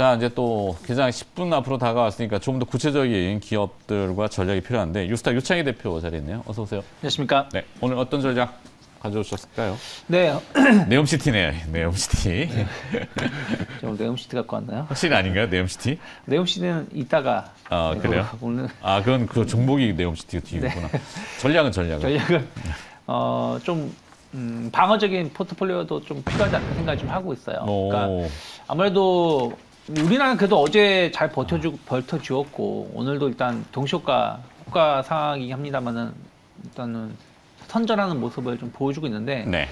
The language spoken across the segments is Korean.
자, 이제 또 개장 10분 앞으로 다가왔으니까 좀더 구체적인 기업들과 전략이 필요한데 유스타 유창희 대표 자리했네요. 어서 오세요. 안녕하십니까? 네, 오늘 어떤 전략 가져오셨을까요? 네, 네옴시티네요. 네옴시티. 저 오늘 네옴시티 갖고 왔나요? 확실히 아닌가요? 네옴시티? 네옴시티는 이따가 아, 그래요? 오늘 아, 그건 그 종목이 네옴시티가 뒤구나. 전략은 전략은. 전략은 어, 좀 음, 방어적인 포트폴리오도 좀 필요하지 않나 생각을 좀 하고 있어요. 오. 그러니까 아무래도 우리나라는 그래도 어제 잘 버텨주 버텨주었고 오늘도 일단 동시효과 효과 상황이긴 합니다만은 일단은 선전하는 모습을 좀 보여주고 있는데 네.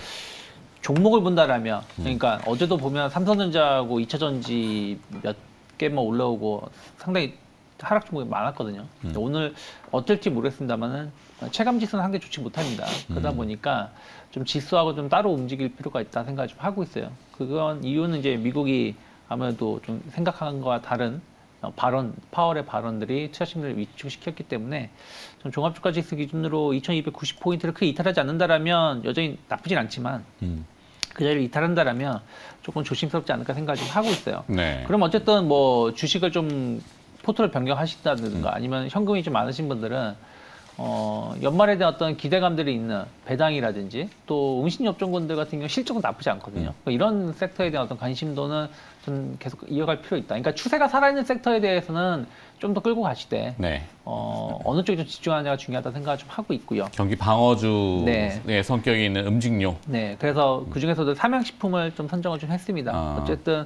종목을 본다라면 그러니까 어제도 보면 삼성전자하고 2차전지 몇 개만 올라오고 상당히 하락 종목이 많았거든요. 근데 오늘 어떨지 모르겠습니다만은 체감 지수는 한 개 좋지 못합니다. 그러다 보니까 좀 지수하고 좀 따로 움직일 필요가 있다 생각을 좀 하고 있어요. 그건 이유는 이제 미국이 아무래도 좀 생각한 거와 다른 어, 발언, 파월의 발언들이 투자 심리를 위축시켰기 때문에 전 종합주가 지수 기준으로 2290포인트를 크게 이탈하지 않는다라면 여전히 나쁘진 않지만 음. 그 자리를 이탈한다라면 조금 조심스럽지 않을까 생각을 좀 하고 있어요. 네. 그럼 어쨌든 뭐 주식을 좀 포트를 변경하신다든가 아니면 현금이 좀 많으신 분들은 어, 연말에 대한 어떤 기대감들이 있는 배당이라든지 또 응신업종군들 같은 경우 실적은 나쁘지 않거든요. 그러니까 이런 섹터에 대한 어떤 관심도는 좀 계속 이어갈 필요 있다. 그러니까 추세가 살아있는 섹터에 대해서는 좀 더 끌고 가시되 네. 어, 어느 쪽에 좀 집중하느냐가 중요하다 생각을 좀 하고 있고요. 경기 방어주의 네. 성격이 있는 음식료. 네, 그래서 그 중에서도 삼양식품을 좀 선정을 좀 했습니다. 아. 어쨌든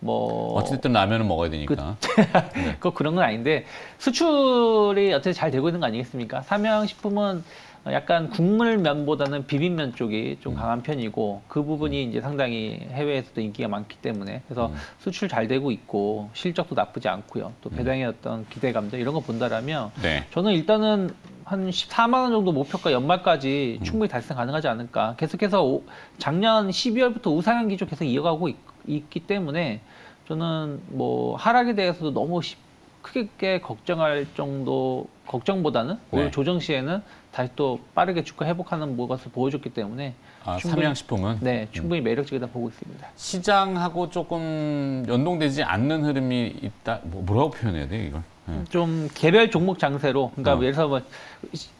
뭐 어쨌든 라면은 먹어야 되니까. 그거 그런 건 아닌데 수출이 어떻게 잘 되고 있는 거 아니겠습니까? 삼양식품은 약간 국물 면보다는 비빔면 쪽이 좀 강한 편이고 그 부분이 이제 상당히 해외에서도 인기가 많기 때문에 그래서 수출 잘 되고 있고 실적도 나쁘지 않고요. 또 배당의 어떤 기대감들 이런 거 본다라면 네. 저는 일단은 한 14만 원 정도 목표가 연말까지 충분히 달성 가능하지 않을까. 계속해서 오- 작년 12월부터 우상향 기조 계속 이어가고 있, 기 때문에 저는 뭐 하락에 대해서도 너무 시- 크게 걱정할 정도 걱정보다는 오히려 네. 조정 시에는 다시 또 빠르게 주가 회복하는 것을 보여줬기 때문에 아, 충분히- 삼양식품은 네 충분히 매력적이다 보고 있습니다. 시장하고 조금 연동되지 않는 흐름이 있다. 뭐, 뭐라고 표현해야 돼 이걸? 네. 좀 개별 종목 장세로 그러니까 어. 예를 들어서 뭐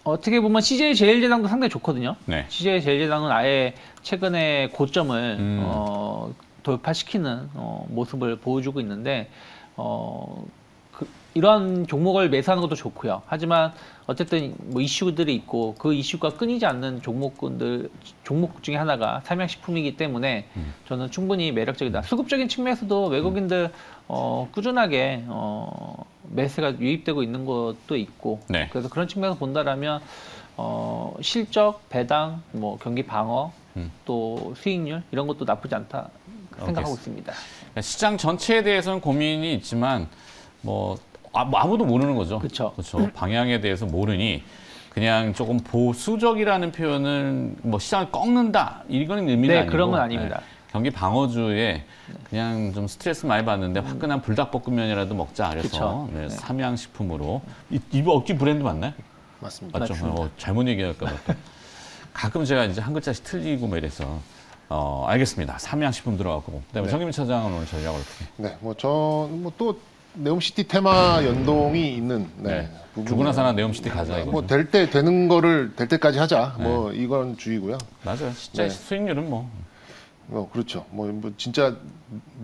어떻게 보면 CJ 제일제당도 상당히 좋거든요. 네. CJ 제일제당은 아예 최근에 고점을 음. 어, 돌파시키는 어, 모습을 보여주고 있는데 어, 그, 이런 종목을 매수하는 것도 좋고요. 하지만 어쨌든 뭐 이슈들이 있고 그 이슈가 끊이지 않는 종목군들 종목 중에 하나가 삼양식품이기 때문에 음. 저는 충분히 매력적이다. 수급적인 측면에서도 외국인들 어, 꾸준하게 어, 매수가 유입되고 있는 것도 있고 네. 그래서 그런 측면에서 본다라면 어, 실적, 배당, 뭐 경기 방어, 음. 또 수익률 이런 것도 나쁘지 않다 생각하고 있습니다. 그러니까 시장 전체에 대해서는 고민이 있지만 뭐 아, 뭐 아무도 모르는 거죠. 그쵸. 그렇죠. 방향에 대해서 모르니 그냥 조금 보수적이라는 표현은 뭐 시장을 꺾는다 이건 의미는 네, 아니고 그런 건 아닙니다. 경기 방어주에 그냥 좀 스트레스 많이 받는데 화끈한 불닭볶음면이라도 먹자 그래서. 네, 네. 삼양식품으로 이, 이거 어깨 브랜드 맞나요? 맞습니다. 맞죠? 맞습니다. 어, 잘못 얘기할까 봐. 또. 가끔 제가 이제 한 글자씩 틀리고 뭐 이래서 어, 알겠습니다. 삼양식품 들어갔고 그다음에 네. 정기민 차장은 오늘 전략을 어떻게? 네, 뭐저뭐또 네옴시티 테마 연동이 있는 네. 네. 죽으나 사나 네옴시티 가자 이거죠. 뭐될 때 되는 거를 될 때까지 하자. 뭐 이건 주의고요. 맞아요. 진짜 네. 수익률은 뭐 뭐 그렇죠. 뭐, 뭐 진짜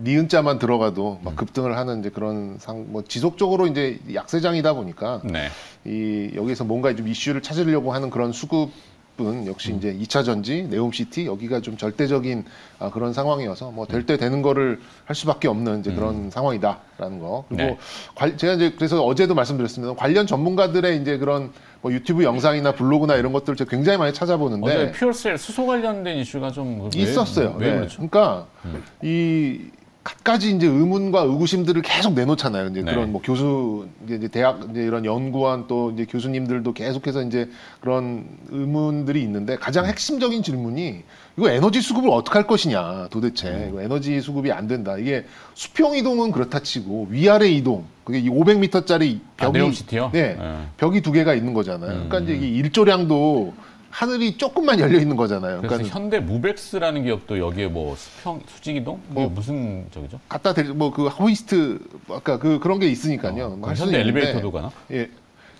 니은자만 들어가도 음. 막 급등을 하는 이제 그런 상 뭐 지속적으로 이제 약세장이다 보니까 네. 이 여기서 뭔가 좀 이슈를 찾으려고 하는 그런 수급 은 역시 음. 이제 2차 전지, 네옴시티 여기가 좀 절대적인 아, 그런 상황이어서 뭐 될 때 되는 거를 할 수밖에 없는 이제 그런 상황이다라는 거. 그리고 음. 네. 관- 제가 이제 그래서 어제도 말씀드렸습니다. 관련 전문가들의 이제 그런 뭐 유튜브 영상이나 블로그나 이런 것들 제가 굉장히 많이 찾아보는데 어제 퓨어셀 수소 관련된 이슈가 좀 왜- 있었어요. 왜 네. 그렇죠? 그러니까 이 갖가지 이제 의문과 의구심들을 계속 내놓잖아요. 이제 네. 그런 뭐 교수 이제 대학 이제 이런 연구원 또 이제 교수님들도 계속해서 이제 그런 의문들이 있는데 가장 핵심적인 질문이 이거 에너지 수급을 어떻게 할 것이냐 도대체 음. 이거 에너지 수급이 안 된다. 이게 수평 이동은 그렇다 치고 위아래 이동 그게 이 500m짜리 아, 벽이 네옴시티요? 네. 네. 벽이 두 개가 있는 거잖아요. 그러니까 이제 이게 일조량도 하늘이 조금만 열려 있는 거잖아요. 그래서 그러니까 현대 무벡스라는 기업도 여기에 뭐 수평 수직이동 뭐- 뭐 무슨 저기죠? 갖다 대 뭐그 호이스트 아까 그 그런 게 있으니까요. 어, 현대 엘리베이터도 가나? 예.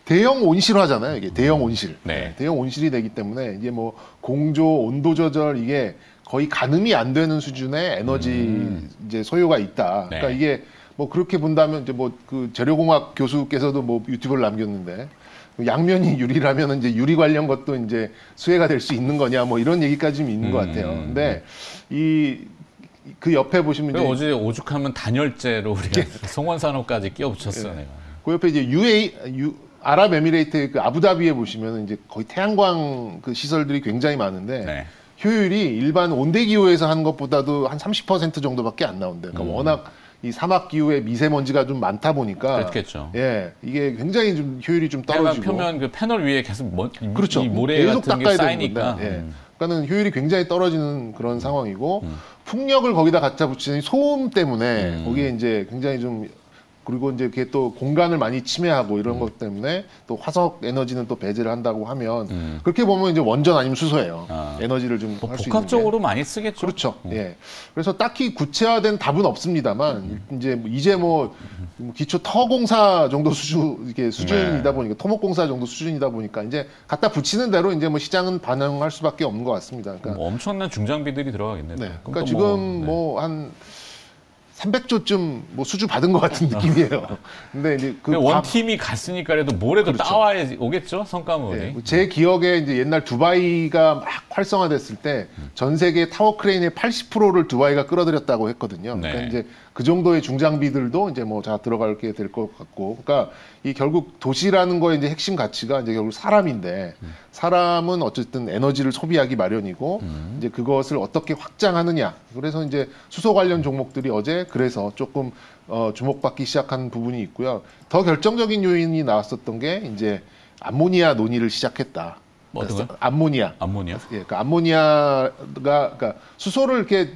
대형 온실화잖아요. 이게 대형 온실. 네. 대형 온실이 되기 때문에 이게 뭐 공조, 온도 조절 이게 거의 가늠이 안 되는 수준의 에너지 음. 이제 소요가 있다. 네. 그러니까 이게 뭐 그렇게 본다면 이제 뭐 그 재료공학 교수께서도 뭐 유튜브를 남겼는데 양면이 유리라면 이제 유리 관련 것도 이제 수혜가 될 수 있는 거냐 뭐 이런 얘기까지 좀 있는 것 같아요. 음. 근데 이 그 옆에 보시면 이제 어제 오죽하면 단열재로 우리가 예. 송원산업까지 끼워 붙였어 내가. 그 옆에 이제 UA 유, 아랍에미레이트 그 아부다비에 보시면 이제 거의 태양광 그 시설들이 굉장히 많은데 네. 효율이 일반 온대 기후에서 하는 것보다도 한 30% 정도밖에 안 나온대요. 그러니까 워낙 이 사막 기후에 미세먼지가 좀 많다 보니까 음. 그렇겠죠. 예, 이게 굉장히 좀 효율이 좀 떨어지고 표면 그 패널 위에 계속 뭐, 이- 그렇죠. 이 모래 계속 같은 게 닦아야 쌓이니까. 예. 음. 그러니까는 효율이 굉장히 떨어지는 그런 상황이고 음. 풍력을 거기다 갖다 붙이는 소음 때문에 음. 거기에 이제 굉장히 좀 그리고 이제 그게 또 공간을 많이 침해하고 음. 이런 것 때문에 또 화석 에너지는 또 배제를 한다고 하면 음. 그렇게 보면 이제 원전 아니면 수소예요. 아. 에너지를 좀 뭐. 복합적으로 많이 쓰겠죠. 그렇죠. 예. 그래서 딱히 구체화된 답은 없습니다만 이제 뭐 이제 뭐 기초 터공사 정도 수준 이게 수준이다 네. 보니까 토목공사 정도 수준이다 보니까 이제 갖다 붙이는 대로 이제 뭐 시장은 반영할 수밖에 없는 것 같습니다. 그러니까 뭐 엄청난 중장비들이 들어가겠네요. 네. 그러니까 또 지금 네. 뭐한 300조쯤 뭐 수주 받은 것 같은 느낌이에요. 근데 이제 그 과- one team이 갔으니까 그래도 뭐라도 그렇죠. 따와야 오겠죠 성과물이. 예, 제 기억에 이제 옛날 두바이가 막 활성화됐을 때 전 세계 타워 크레인의 80%를 두바이가 끌어들였다고 했거든요. 그러니까 네. 이제 그 정도의 중장비들도 이제 뭐 다 들어가게 될 것 같고, 그러니까 이 결국 도시라는 거의 이제 핵심 가치가 이제 결국 사람인데 사람은 어쨌든 에너지를 소비하기 마련이고 이제 그것을 어떻게 확장하느냐. 그래서 이제 수소 관련 종목들이 어제 그래서 조금 어, 주목받기 시작한 부분이 있고요. 더 결정적인 요인이 나왔었던 게 이제 암모니아 논의를 시작했다. 뭐 어떤 거요? 암모니아. 암모니아. 예, 그 암모니아가 그러니까 수소를 이렇게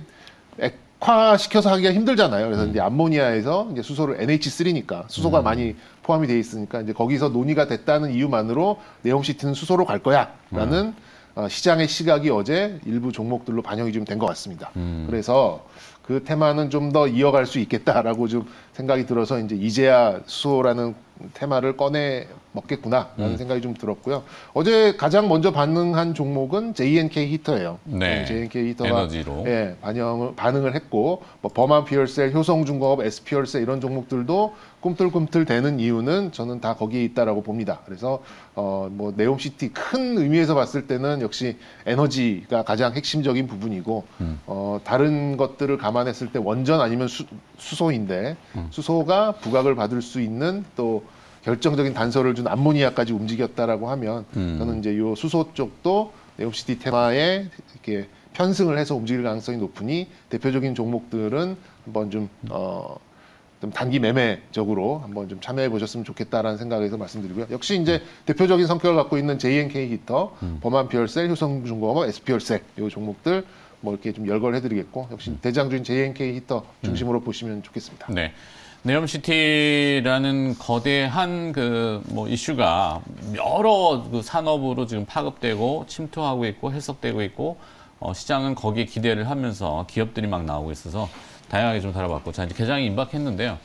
액화시켜서 하기가 힘들잖아요. 그래서 이제 암모니아에서 이제 수소를 NH3니까 수소가 많이 포함이 돼 있으니까 이제 거기서 논의가 됐다는 이유만으로 네옴시티는 수소로 갈 거야라는 어, 시장의 시각이 어제 일부 종목들로 반영이 좀 된 것 같습니다. 음. 그래서 그 테마는 좀 더 이어갈 수 있겠다라고 좀 생각이 들어서 이제 이제야 수소라는 테마를 꺼내 먹겠구나라는 음. 생각이 좀 들었고요. 어제 가장 먼저 반응한 종목은 JNK 히터예요. 네. JNK 히터가 에너지로. 예, 반영을 반응을 했고 뭐 범한 피얼셀, 효성중공업, SP열셀 이런 종목들도 꿈틀꿈틀 되는 이유는 저는 다 거기에 있다라고 봅니다. 그래서 어 뭐 네옴시티 큰 의미에서 봤을 때는 역시 에너지가 가장 핵심적인 부분이고 음. 어 다른 것들을 감안했을 때 원전 아니면 수, 수소인데 음. 수소가 부각을 받을 수 있는 또 결정적인 단서를 준 암모니아까지 움직였다라고 하면 음. 저는 이제 요 수소 쪽도 네옴시티 테마에 이렇게 편승을 해서 움직일 가능성이 높으니 대표적인 종목들은 한번 좀 어. 좀 단기 매매적으로 한번 좀 참여해 보셨으면 좋겠다라는 생각에서 말씀드리고요. 역시 이제 대표적인 성격을 갖고 있는 JNK 히터, 범한 피얼셀, 효성중공업, SP열셀 이 종목들 뭐 이렇게 좀 열거를 해드리겠고 역시 대장주인 JNK 히터 중심으로 보시면 좋겠습니다. 네. 네옴시티라는 거대한 그 뭐 이슈가 여러 그 산업으로 지금 파급되고 침투하고 있고 해석되고 있고 어, 시장은 거기에 기대를 하면서 기업들이 막 나오고 있어서 다양하게 좀 다뤄봤고 자 이제 개장이 임박했는데요.